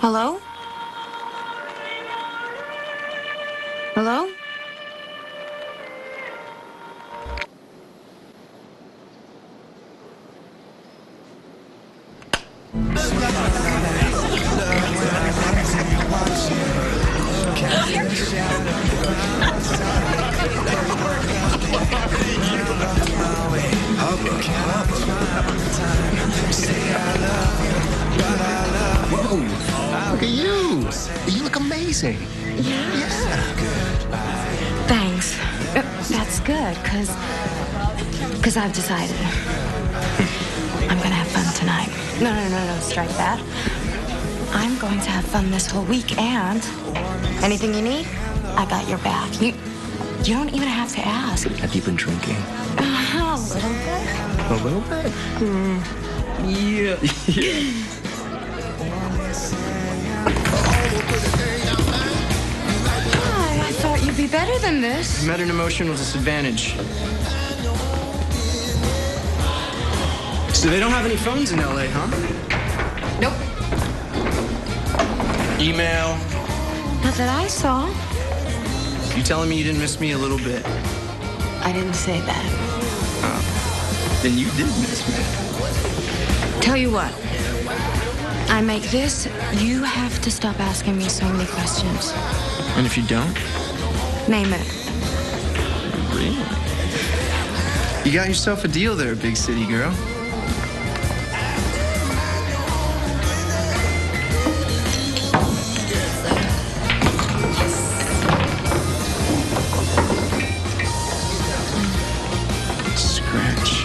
Hello? Hello? Look at you. You look amazing. Yeah. Thanks. Uh, That's good, cause, cause I've decided I'm gonna have fun tonight. No, no, no, no, strike that. I'm going to have fun this whole week, and anything you need, I got your back. You, you don't even have to ask. Have you been drinking? Uh, a little bit. A little bit. Yeah. yeah. better than this. I'm at an emotional disadvantage. So they don't have any phones in LA, huh? Nope. Email. Not that I saw. You telling me you didn't miss me a little bit? I didn't say that. Oh. Then you did miss me. Tell you what. I make this, you have to stop asking me so many questions. And if you don't? Name it. Really? You got yourself a deal there, big city girl. Scratch.